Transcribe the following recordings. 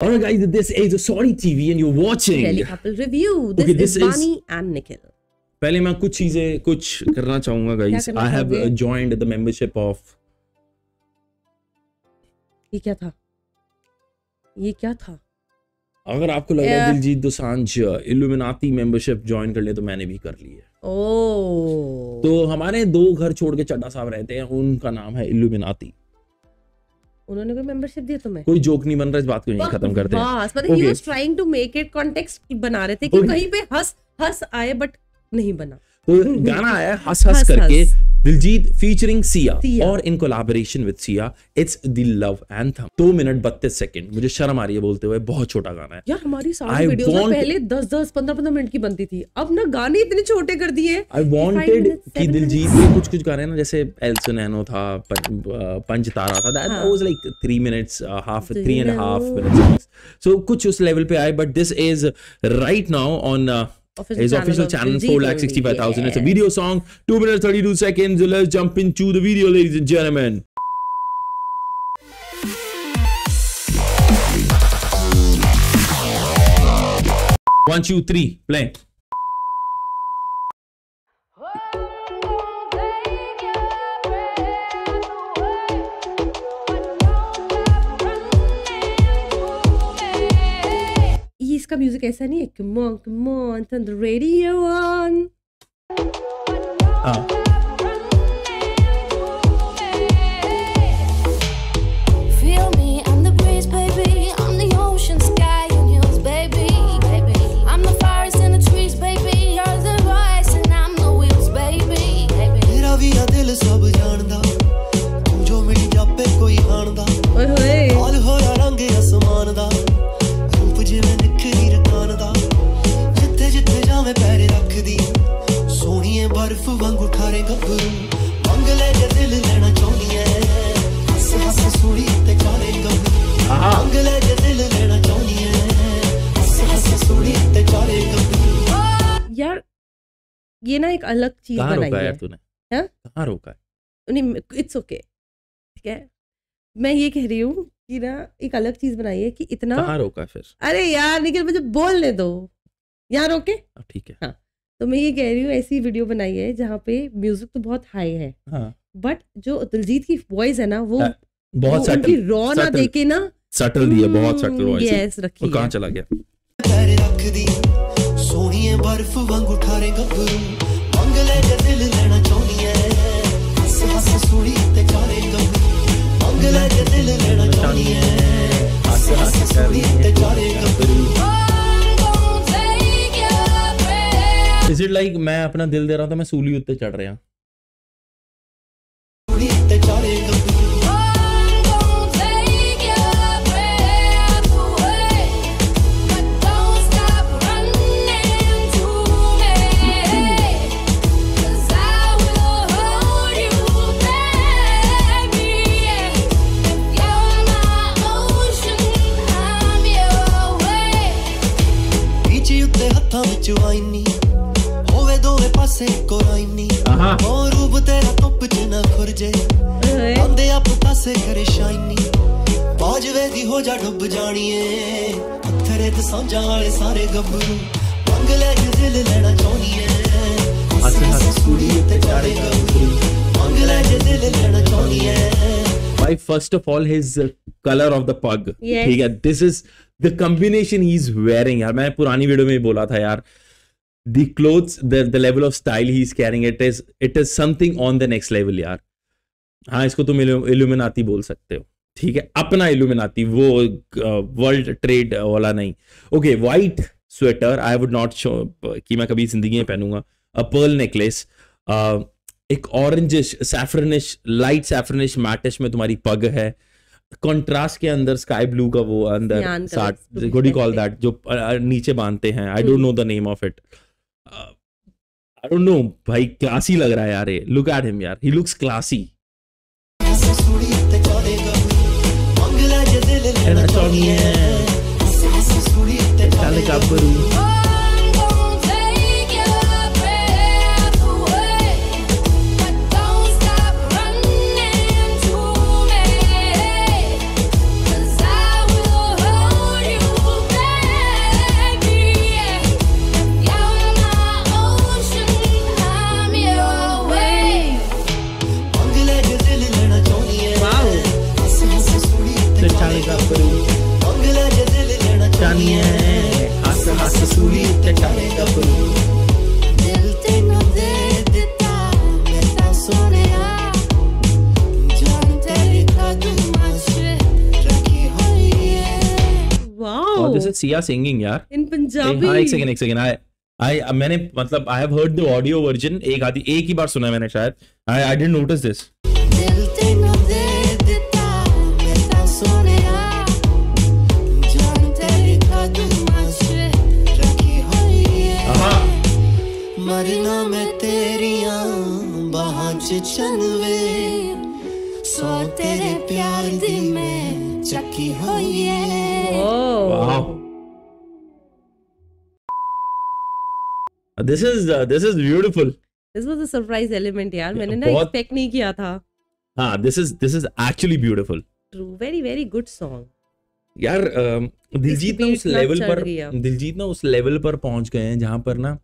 Alright, guys, this is Sorry TV, and you're watching. Delhi couple review. This Okay, is this is- Bani and Nikhil. पहले मैं कुछ चीज़ें कुछ करना चाहूँगा guys I have? Joined the membership of ये क्या था ये क्या था अगर आपको लग रहा है. Diljit Dosanjh Illuminati membership join कर ले तो मैंने भी कर ली है ओ तो हमारे दो घर छोड़ के चड्डा साहब रहते हैं उनका नाम है इल्यूमिनाती उन्होंने कोई मेंबरशिप दिया तुम्हें? कोई जोक नहीं बन रहा इस बात को यहीं खत्म करते हैं। मतलब he was trying to make it context बना रहे थे कि Okay. कहीं पे हंस हंस आए बट नहीं बना। तो गाना आया हंस हंस करके दिलजीत फीचरिंग सिया। और in collaboration with Sia it's the love anthem दो मिनट बत्तीस सेकंड मुझे शर्म आ रही है बोलते हुए बहुत छोटा गाना है यार हमारी सारी वीडियोस want- पहले 10 10 15 15 मिनट की बनती थी अब ना गाने इतने छोटे कर दिए आई वांटेड कि दिलजीत. के कुछ कुछ गाने ना जैसे एल्सन एनो था पंच तारा था that. Was like 3 minutes half 3 and half? Minutes so कुछ उस लेवल पे आए but this is right now on Official his channel official of channel Diljit 4 lakh only, 65,000 it's a video song. 2 minutes 32 seconds. Let's jump into the video ladies and gentlemen. One, two, three, play. इसका music ऐसा नहीं है come on come radio on ਮੰਗ ਲੈ ਜੇ ਦਿਲ ਲੈਣਾ ਚਾਹੁੰਦੀ ਐ ਹੱਸ ਹੱਸ ਸੋਹਣੀ ਤੇ ਚਾਰੇ ਗੱਭਰੂ ਮੰਗ ਲੈ ਜੇ ਦਿਲ ਲੈਣਾ ਚਾਹੁੰਦੀ ਐ ਹੱਸ ਹੱਸ ਸੋਹਣੀ ਤੇ ਚਾਰੇ ਗੱਭਰੂ यार ये ना एक अलग चीज कहाँ बनाई रोका है यार तूने हाँ? कहाँ रोका है नहीं इट्स ओके ठीक है मैं ये कह रही हूँ कि ना एक अलग चीज बनाई है कि इतना कहाँ रोका है फिर अरे यार निखिल मुझे बोलने दो यहाँ रोके अब ठीक है तो मैं ये कह रही हूँ ऐसी वीडियो बनाई है जहाँ पे म्यूज़िक तो बहुत हाई है। हाँ। बट जो दिलजीत की वॉइस है ना वो हाँ, बहुत उनकी रॉ ना देके ना सटल दी है हम्म, बहुत सटल वॉइस यस रखी और कहाँ चला गया? रख दी सोनी है बर्फ़ वांग उठा रे दिल लेना चाहनी है। हंस हंस सुनी मैं अपना दिल दे रहा था तो मैं सूली उत्ते चढ़ रहा I need ਬਾਜਵੇ ਦੀ ਹੋ ਜਾ ਡੁੱਬ ਜਾਣੀਏ ਪੱਥਰੇ ਤੇ ਸਾਂਝਾਂ ਵਾਲੇ ਸਾਰੇ ਗੱਭਰੂ ਮੰਗ ਲੈ ਜੇ ਦਿਲ ਲੈਣਾ ਚਾਹੁੰਦੀ ਐ ਹੱਸ ਹੱਸ ਸੂੜੀ ਤੇ ਚਾਰੇ ਗੱਭਰੂ ਮੰਗ ਲੈ ਜੇ ਦਿਲ ਲੈਣਾ ਚਾਹੁੰਦੀ ਐ भाई first of all his colour of the pag Yes. ठीक है this is the combination he is wearing यार मैं पुरानी वीडियो में ही बोला था यार the clothes the the level of style he is carrying it is it is something on the next level यार हाँ इसको तुम इल्यूमिनाती बोल सकते हो ठीक है अपना इल्यूमिनाती वो वर्ल्ड ट्रेड वाला नहीं। Okay white sweater I would not show कि मैं कभी ज़िंदगी में पहनूँगा। अ पर्ल नेकलेस एक orangish saffronish light saffronish mattish में तुम्हारी पग है। कंट्रास्ट के अंदर स्काई ब्लू का वो अंदर साट जो व्हाट डू कॉल दैट जो नीचे बांधते हैं। I don't know the name of it I don't know भाई क्लासी लग रहा है यार ये। लुक एट हिम यार he looks classy anatomię. Stanley Cup Peru. wow Oh, this is Sia singing, यार. in Hey, punjabi हाँ एक सेकंड एक सेकंड आई आई मैंने मतलब I have heard the audio version एक आधी एक ही बार सुना है मैंने शायद I I didn't notice this ਦਿਲ ਤੈਨੂੰ ਦੇ ਦਿੱਤਾ ਮੈਂ ਤਾਂ ਸੋਹਣਿਆ ਜਾਨ ਤੇਰੀ ਕਦਮਾਂ 'ਚ ਰੱਖੀ ਹੋਈ ਏ ਮਰਨਾ is uh, this is beautiful. this was a surprise element यार मैंने ना एक्सपेक्ट नहीं किया था हाँ this is this is actually beautiful. true very very good song यार दिलजीत ना उस लेवल पर। दिलजीत ना उस लेवल पर पहुँच गए हैं जहाँ पर ना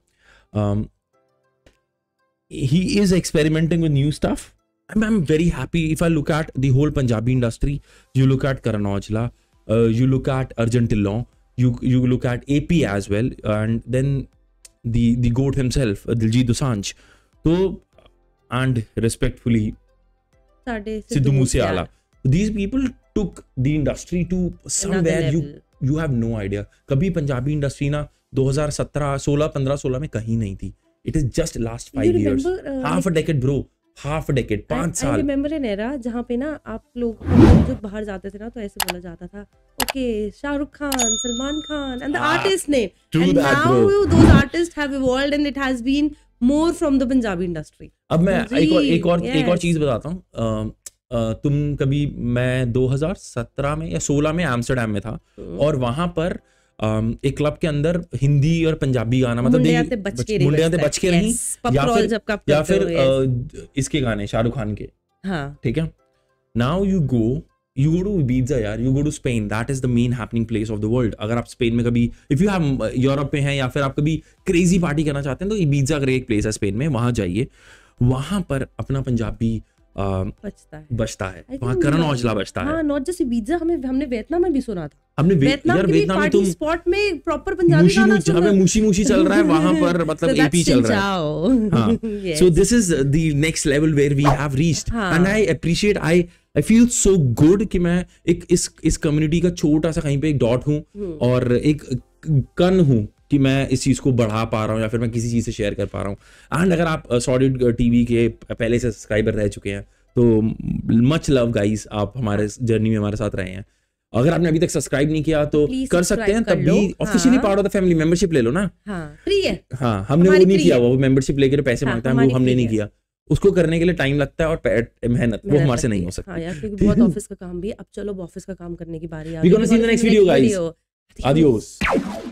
he is experimenting with new stuff I'm, I'm very happy if I look at the whole Punjabi industry you look at Karan Aujla uh, you look at Arjun Tillon you you look at AP as well and then the the goat himself uh, Diljit Dosanjh so and respectfully Sidhu Mooseala. These people took the industry to somewhere you you have no idea. कभी Punjabi industry ना 2017 16 15 16 में कहीं नहीं थी. It is just last You five years. remember, uh, Half a decade. पाँच साल. Remember an era जहाँ पे ना आप लोग जब बाहर जाते थे ना तो ऐसे बोला जाता था okay Shahrukh Khan Salman Khan and the artist name and now those artist have evolved and it has been more from the Punjabi industry अब मैं एक और एक और yes. एक और चीज़ बताता हूँ. तुम कभी मैं 2017 में या 16 में एम्स्टरडेम में था Hmm. और वहाँ पर एक क्लब के अंदर हिंदी और पंजाबी गाना मतलब मुंडिया ते बच के नहीं या फिर या फिर इसके गाने शाहरुख खान के। हाँ। ठीक है? Now you go you go to Ibiza यार you go to Spain that is the main happening place of the world अगर आप स्पेन में कभी इफ़ यू हैव यूरोप में हैं या फिर आप कभी क्रेजी पार्टी करना चाहते हैं तो Ibiza अगर एक प्लेस है स्पेन में वहाँ जाइए। वहाँ पर अपना पंजाबी बचता है। बचता है। I करण औजला बचता है। हाँ नॉट जस्ट बीजा हमें हमने वियतनाम में भी सुना था। हमने वे- वियतनाम यार वियतनाम में तुम स्पॉट में प्रॉपर पंजाबी गाना जहाँ पे मुशी मुशी चल रहा है वहाँ पर मतलब एपी चल रहा है। हाँ। Yes. so this is the next level where we have reached हाँ. and I appreciate I I feel कि मैं एक इस इस कम्युनिटी का छोटा सा कहीं पे एक डॉट हूँ हम्म। और एक कन हूँ। कि मैं इस चीज़ को बढ़ा पा रहा हूँ या फिर मैं किसी चीज़ से शेयर कर पा रहा हूँ। एंड अगर आप सॉलिड टीवी के पहले से सब्सक्राइबर रह चुके हैं तो मच लव गाइस आप हमारे जर्नी में हमारे साथ रहे हैं। अगर आपने अभी तक सब्सक्राइब नहीं किया तो कर सकते हैं तब भी officially. Part of the family membership ले लो ना। हाँ फ्री है। हाँ हमने वो नहीं किया वो मेंबरशिप लेकर पैसे हाँ, माँगता है वो हमने नहीं किया। उसको करने के लिए टाइम लगता है और मेहनत वो हमारे से नहीं हो। सकती। हाँ यार क्योंकि बहुत ऑफ़िस का काम भी अब चलो ऑफ़िस का काम करने की बारी आ गई। video, guys. video. Adios.